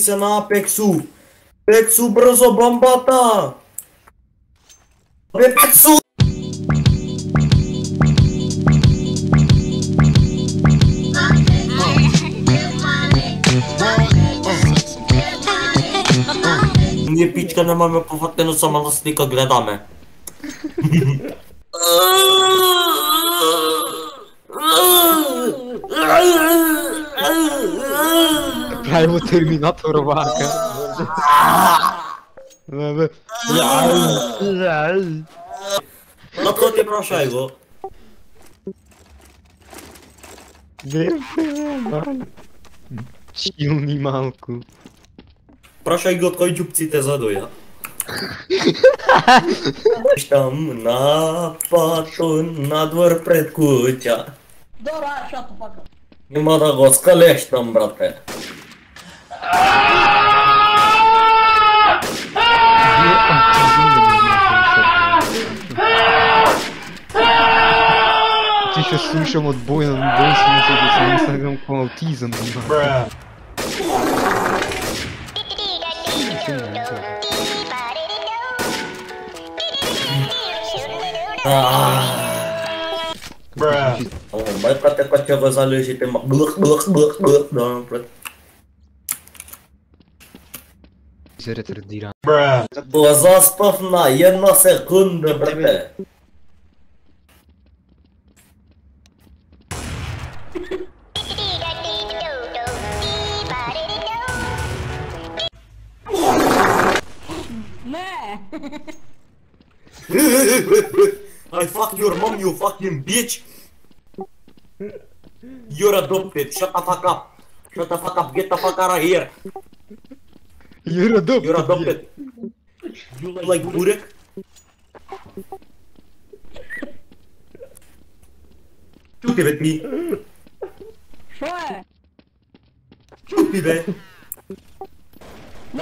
se má Pexu. Pexu brzo bombata. Obě Pexu. Mě píčka nemáme povateno sama vlastníka, kde dáme? Я его терминатор вака. No proszę, proszę go. Silni malku. Proszę go tylko dziubci te zaduje. Там на пату на двор предкутя. Дора, шату пока. Не могу, там, брате. Ma tego, skaleś tam, brate. Ci się słyszą od boja, boja słyszą, że Instagram po autizm. O, baik kata kacau gazale si temak bluk bluk bluk bluk dalam perut. Retardira. Zastav na jedna sekunda, brate. Ne! I fuck your mom, you fucking bitch. You're adopted. Shut the fuck up. Shut the fuck up. Get the fuck out of here. You're. You're adopted. You like burek? Čuti be ti. Što je? Čuti be.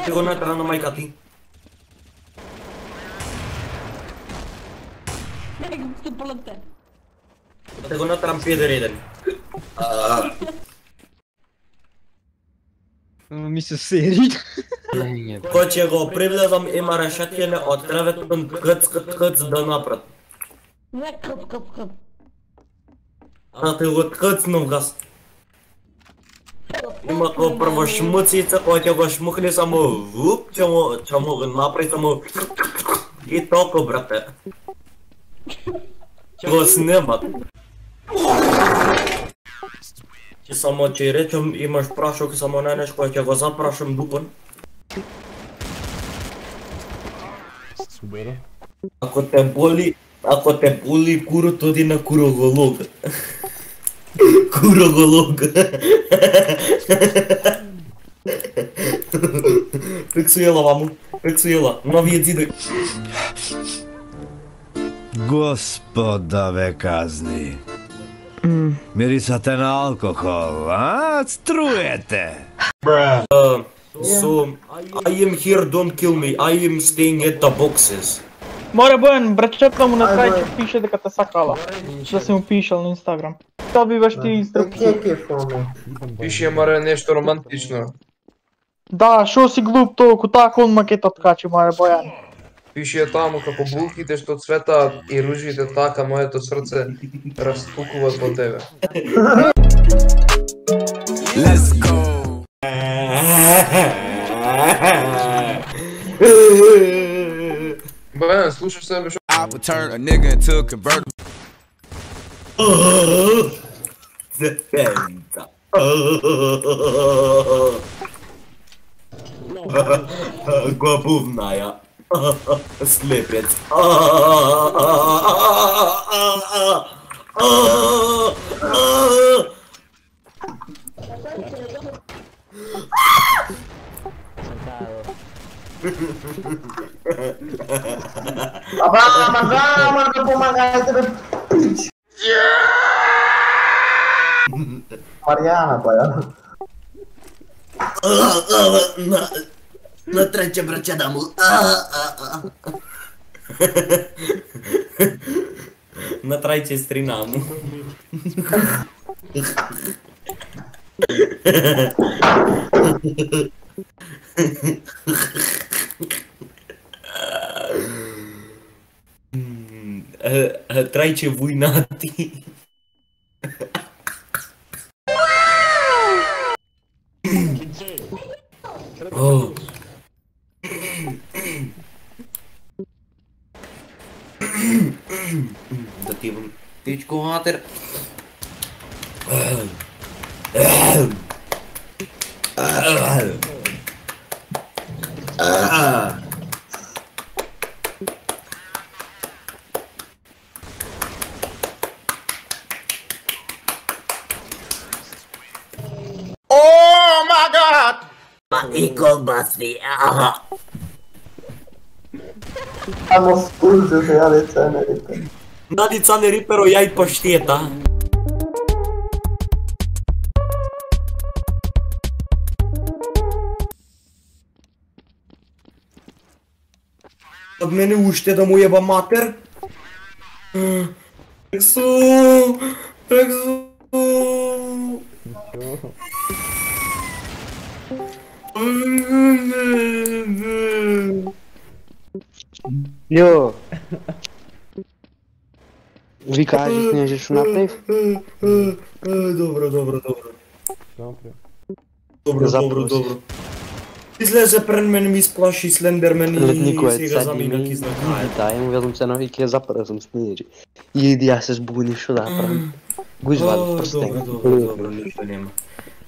Te go natra na majka ti. Ne, ti plante. Te go natram pieder jeden. Кој ќе го привлезам има решетјене од креветот кц кц кц да напред. Не кц кц кц. А ти го кцнув газ. Има ко прво шмуцица кој ќе го шмухне само вуп, ќе му, ќе му го напред само и толку брате. Ќе го снимат. Ќе само ќе речам имаш прашок само на нешто кој ќе го запрашам дупан. Супер. Ако те боли, ако те боли куро, тоди на куроголог. куроголог. Прексуела ваму, прексуела, новиот зидок. Господа ве казни. Мирисате на алкохол, а? Струете! Бра. So, I am here, don't kill me. I am staying at the boxes. Море Бојан, брачепна му на крај ќе пише дека те сакала. Да се му пишал на Инстаграм. Тоа би баш ти инструкција. Пиши ја море нешто романтично. Да, шо си глуп толку, така он макетот ткачи, море Бојан. Пиши ја таму како булките што цветаат и ружите така моето срце растукува по тебе. Let's sebe što? I would turn a nigga into a convertible. Defenda. Głowówna Slipiec. Abang, abang, abang, pumangas na bitch! Mariana pa yan. Na, na trece brăceada mu. Na trece strina mu. trajče vujnati. oh. Zatím tečku váter. i kiełbaski. Aha. Samo skurczy, że ja lecę na rypę. Nalicany rypero jaj paśnieta. Odmieniłyście do mojego mater? Teksu! Teksu! Yo! Vicagem que a gente na frente. Dobro, dobro, dobro. Dobro. Dobro, dobro, dobro. Izle zaprn meni splaši Slenderman in vsega za mino, ki zna kaj. Dajem, jaz sem se novi, ki je zaprl, sem e Idi, jaz se zbuni še zaprn. Gužval,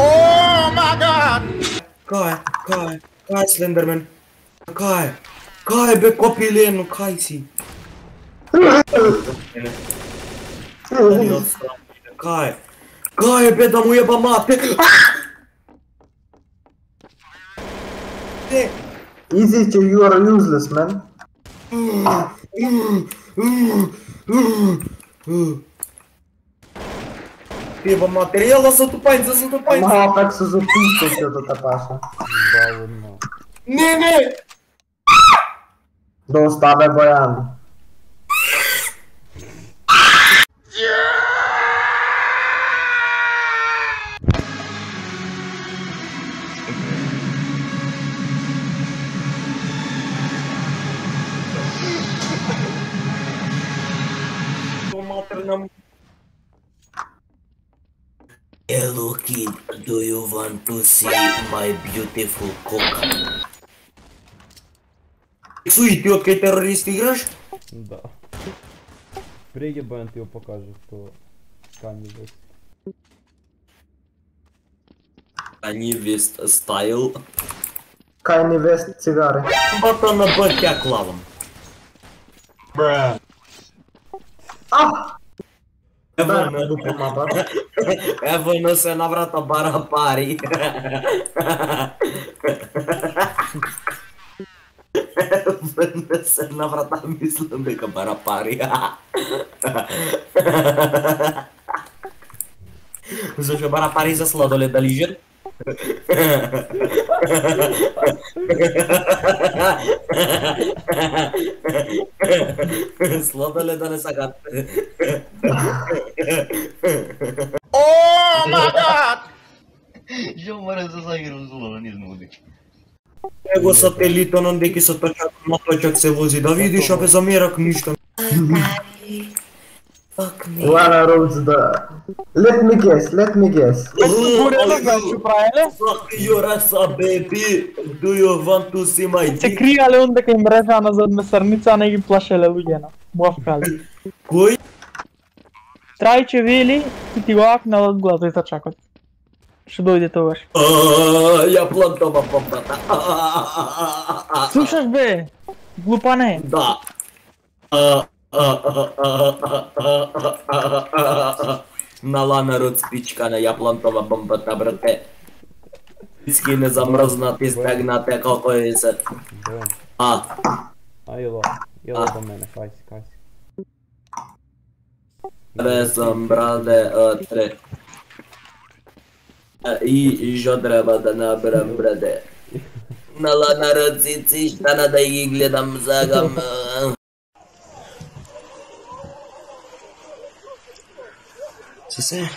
Oh my god! Cai, cai, cai Slenderman. Cai, cai pe copilul, cai si. Cai, cai pe da muie pe mate. Easy to you are useless man. Ah. Ah. Ah. pivo, moter. Ele lançou tu pães, lançou tu pães. Não, para que se o pinto, seu da tapaça. Nene! Não estava tá boiando. não. Hello kid, do you want to see my beautiful cock? Слушай, ты вот террорист играешь? Да. Бреги Бент его покажет, кто Канни Вест. Канни стайл. Канни Вест цигары. Вот он на бортя клавом. Бра. Ах! Banana pra uma barra. É você na brata para pari. Você na brata mislambeca para pari. Você já para pari za sladole da lijer? Sladole da a gata oh my god! João Moura só saíram os Lulanes nude. Pego o satélite onde să tăcea, nu tăcea că se vozi, dar vidi și apesa mi era că mișcă. Fuck me. Lara Rhodes, da. Tá. Let me guess, let me guess. Pune-le gașul pra ele? Fuck your ass, baby. Do you want to see my dick? Se cria ale unde că im breza na zadme sarnica, ne i plašele ľudia, no. Mluvka. Koji? Трајче вели и ти го акнал од глаза за чакот Што дојде тогаш? Ја плантам бомбата. Слушаш бе? Глупа не. Да. На лана род спичка на ја плантова бомбата, брате. Всички не замрзнати, стегнате како и се. А. Ајло, јело до мене. Resam, brade, e, tre. E, I, i što treba da nabiram, brade? Nala na rocici, šta na da ih gledam, zagam. e. Ce se?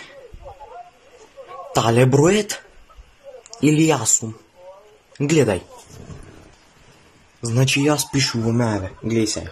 Tale броет? Или я сум? Гледай. Значи я спишу в мене. Глейся.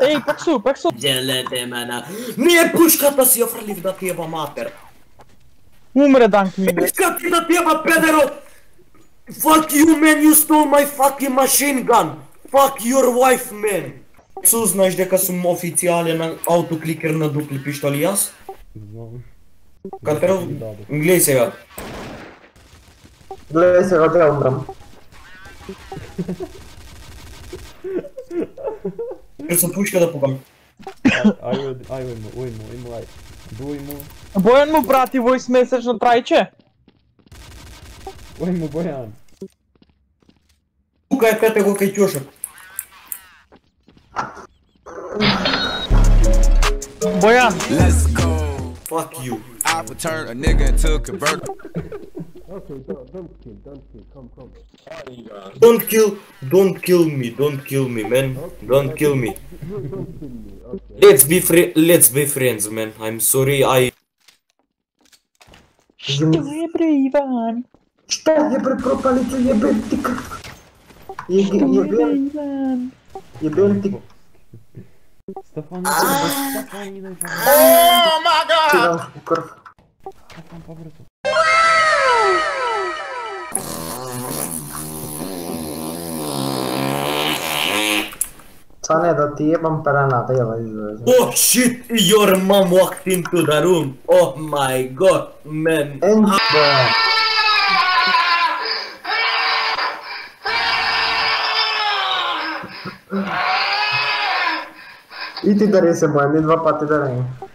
Ei, Paxu, Paxu! Gelete, mena! Nu e pușcat, bă, să-i ofră mater! Umre, Dan, cu mine! Pușcat, da, tu pedero! Fuck you, man, you stole my fucking machine gun! Fuck your wife, man! Sus, n-aș de că sunt oficiale în autoclicker, n-a dupli piștolias? Nu. Caterău, inglese, gata. Inglese, gata, umbrăm. Јас сум пушка да побам. Ај, ај, ој му, ој му, ој му, му. Бојан му прати војс месеж на трајче. Ој му, Бојан. Тука е пете го кај Let's go. Fuck you. I would turn a nigga into a convertible. Don't kill, don't kill me, don't kill me, man. Don't kill me. Let's be fri- let's be friends, man. I'm sorry, I Что я Иван? Что я при пропалицу ебен ти как? Ебен, ебен, Иван? ебен ти. Stefan, Stefan, idaj pa. Ти дам кръв. Stefan, pobrzo. Цане да ти ебам перената, ева излезе. Oh shit, your mom walked into the room. Oh my god, man. Енче. И ти дари се боем, и два пъти дари. Ти